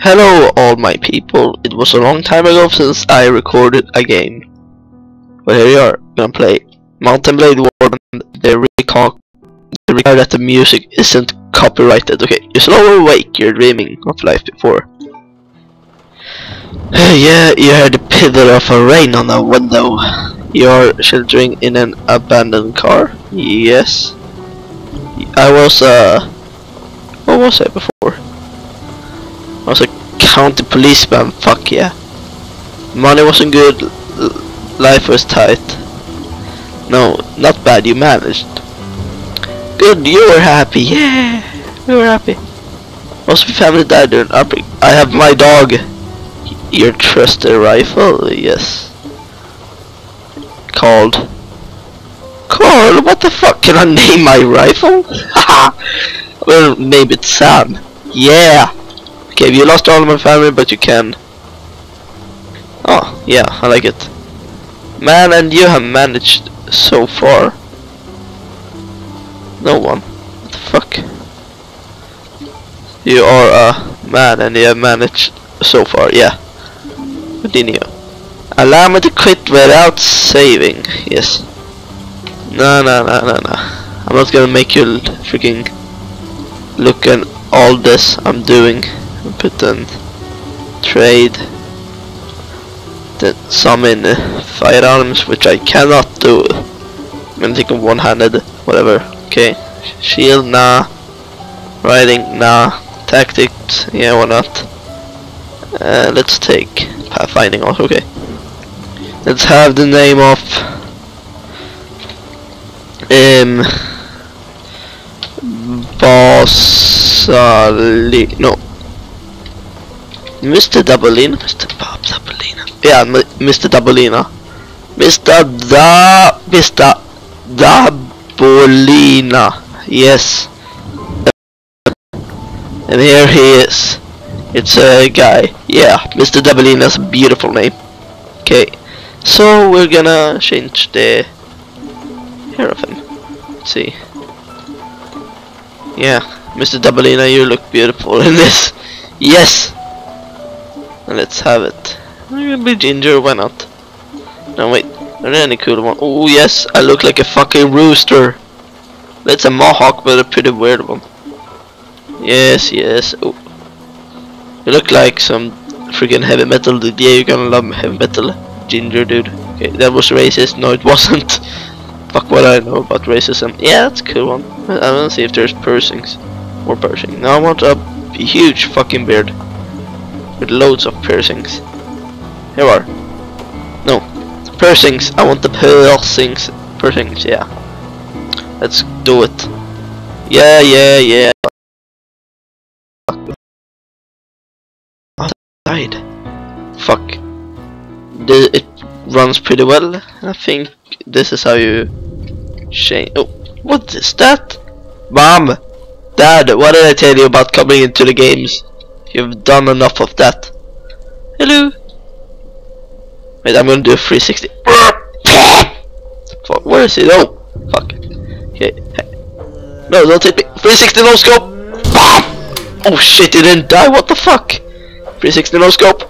Hello all my people, it was a long time ago since I recorded a game. But here you are, gonna play Mount and Blade Warband, the recall the require that the music isn't copyrighted. Okay, you're slow awake, you're dreaming of life before. yeah, you heard the pitter of a rain on the window. You're sheltering in an abandoned car? Yes. I was, uh... What was I before? I was a county policeman, fuck yeah. Money wasn't good, life was tight. No, not bad, you managed. Good, you were happy, yeah, we were happy. Most of my family died during outbreak. I have my dog. Your trusted rifle, yes. Called. Carl, what the fuck? Can I name my rifle? Well, name it Sam. Yeah. Okay, you lost all my family, but you can. Oh, yeah, I like it. Man, and you have managed so far. No one. What the fuck? You are a man and you have managed so far, yeah. Continue. Allow me to quit without saving. Yes. No, no, no, no, no. I'm not gonna make you freaking look at all this I'm doing. Put in trade. Then summon firearms, which I cannot do. I'm gonna take them one-handed, whatever. Okay. Shield, nah. Riding, nah. Tactics, yeah, why not? Uh, let's take pathfinding also, okay. Let's have the name of um Basali no Mr. Dabalina Mr. Bob Dabalina yeah M Mr. Dabalina Mr. Da Mr. Dabolina yes and here he is it's a guy yeah Mr. Dabalina's a beautiful name okay so we're gonna change the hair of him let's see yeah, Mr. Dabalina, you look beautiful in this. Yes! Let's have it. I'm gonna be ginger, why not? No, wait. There any cool one? Oh, yes, I look like a fucking rooster. That's a mohawk, but a pretty weird one. Yes, yes. Oh. You look like some freaking heavy metal dude. Yeah, you're gonna love heavy metal. Ginger dude. Okay, that was racist. No, it wasn't. Fuck what I know about racism. Yeah, that's a cool one. I wanna see if there's piercings. More piercing. Now I want a huge fucking beard. With loads of piercings. Here are. No. Piercings. I want the piercings. Piercings, yeah. Let's do it. Yeah, yeah, yeah. I died. Fuck. The, it runs pretty well. I think this is how you. Oh, what is that? Mom! Dad, what did I tell you about coming into the games? You've done enough of that. Hello? Wait, I'm gonna do a 360. Fuck, where is it? Oh, fuck. Okay. No, don't hit me. 360 no scope! Oh shit, he didn't die, what the fuck? 360 no scope.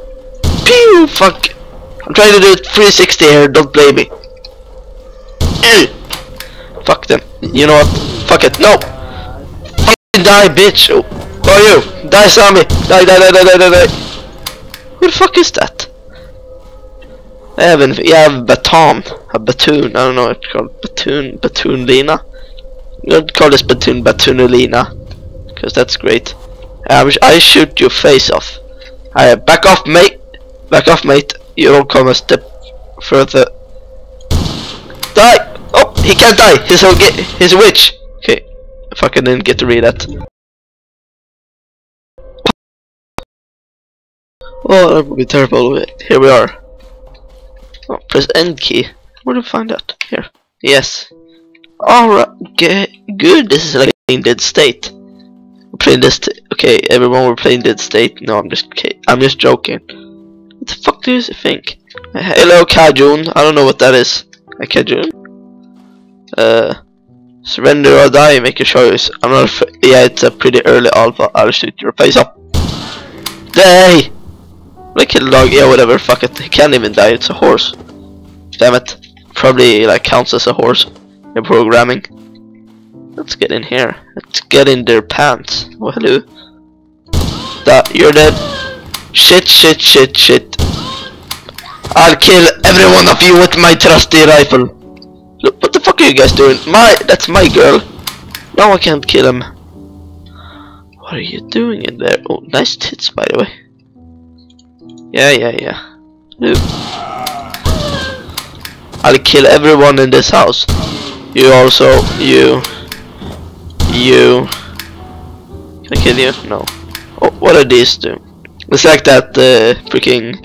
Pew! Fuck. I'm trying to do it 360 here, don't blame me. Eh. Fuck them. You know what? Fuck it. No! Fucking die, bitch! Oh, are you? Die, zombie! Die, die, die, die, die, die! Who the fuck is that? I have an, yeah, I have a baton. A batoon. I don't know what it's called. Batoon. Batoon? I'm gonna call this batoon Batoonalina. Because that's great. I, I shoot your face off. I back off, mate. Back off, mate. You don't come a step further. Die! Oh, he can't die. He's a he's a witch. Okay, I fucking didn't get to read that. Oh, that would be terrible. Here we are. Oh, press End key. Where do I find that? Here. Yes. Alright. Good. This is like in Dead State. We're playing this. okay, everyone, we're playing Dead State. No, I'm just. Okay, I'm just joking. What the fuck do you think? Uh, hello, Kajun. I don't know what that is. A Kajun? Uh, surrender or die. Make a choice. I'm not. Yeah, it's a pretty early alpha. I'll shoot your face up. Die! Kill a dog, yeah whatever, fuck it. It can't even die, it's a horse. Damn it. Probably like counts as a horse in programming. Let's get in here. Let's get in their pants. Oh hello. That you're dead. Shit shit shit shit. I'll kill every one of you with my trusty rifle. Look, what the fuck are you guys doing? My, that's my girl. No, I can't kill him. What are you doing in there? Oh, nice tits, by the way. Yeah, yeah, yeah. I'll kill everyone in this house. You also, you, you. Can I kill you? No. Oh, what are these doing? It's like that uh, freaking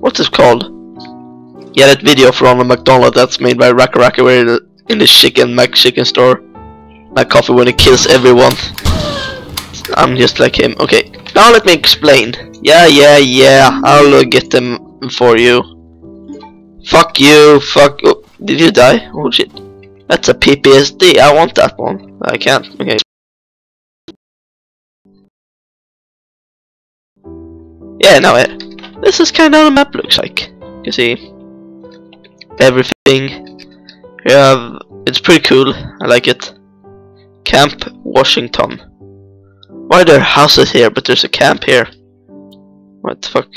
what's it called? Yeah, that video from Ronald McDonald that's made by Raka Raka in the, chicken Mac chicken store. That coffee when it kills everyone. I'm just like him. Okay, now let me explain. Yeah, yeah, yeah. I'll uh, get them for you. Fuck you. Fuck. Oh, did you die? Oh shit. That's a PPSD. I want that one. I can't. Okay. Yeah, now it. Eh. This is kind of how the map looks like. You see everything. Have. It's pretty cool. I like it. Camp Washington. Why are there houses here, but there's a camp here? What the fuck?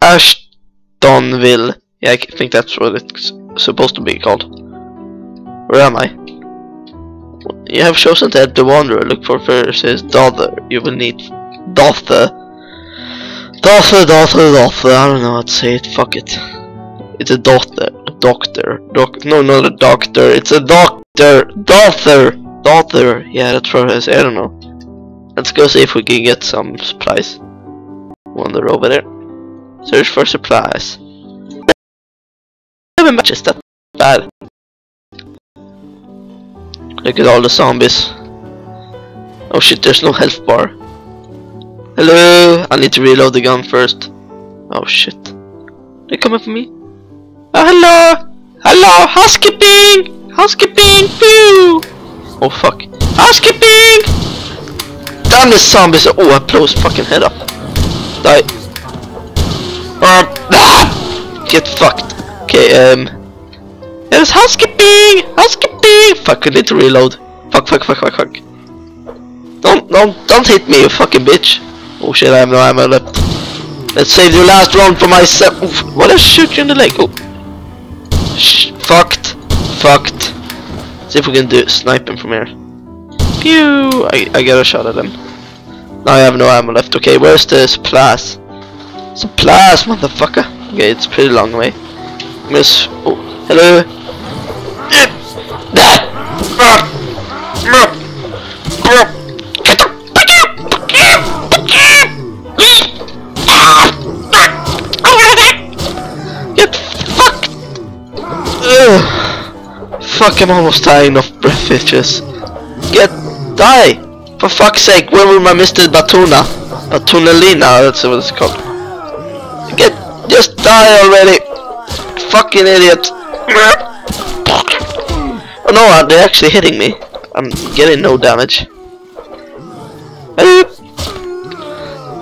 Ashtonville. Yeah, I think that's what it's supposed to be called. Where am I? You have chosen to head the Wanderer. Look for versus Daughter. You will need Daughter. Daughter, daughter, daughter. I don't know how to say it. Fuck it. It's a daughter. Doctor. Doc. No, not a doctor. It's a doctor. Daughter. Daughter. Yeah, that's what I say. I don't know. Let's go see if we can get some supplies. Wander over there. Search for supplies. Seven matches. That bad. Look at all the zombies. Oh shit, there's no health bar. Hello, I need to reload the gun first. Oh shit. They coming for me? Oh hello! Hello! Housekeeping! Housekeeping! Pew! Oh fuck. Housekeeping! Damn the zombies! Oh, I blew his fucking head up. Die. Um, ah! Get fucked. Okay, um. There's housekeeping! Housekeeping! Fuck, I need to reload. Fuck, fuck, fuck, fuck, fuck. Don't, don't, don't hit me, you fucking bitch. Oh shit, I have no ammo left. Let's save your last round for myself. Oof, what a shoot you in the leg. Oh. Fucked. Fucked. See if we can do snipe him from here. Pew! I, I get a shot at him. Now I have no ammo left. Okay, where's the supplies? Supplies, motherfucker. Okay, it's pretty long way. Miss. Oh, hello. Get fucked! Ugh. Fuck, I'm almost dying of breath itches. Get die! For fuck's sake, where will my Mr. Batuna? Batunalina, that's what it's called. Get just die already! Fucking idiot! Oh no, uh, they're actually hitting me. I'm getting no damage.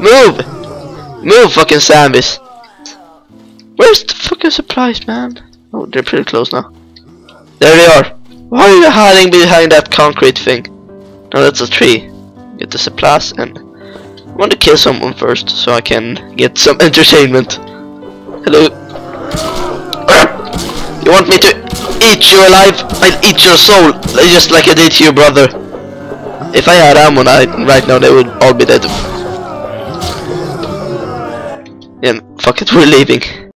Move! Move, fucking zombies! Where's the fucking supplies, man? Oh, they're pretty close now. There they are. Why are you hiding behind that concrete thing? No, that's a tree. Get the supplies and I want to kill someone first so I can get some entertainment. Hello. You want me to eat you alive? I'll eat your soul, just like I did to your brother. If I had ammo right now, they would all be dead. Yeah, fuck it, we're leaving.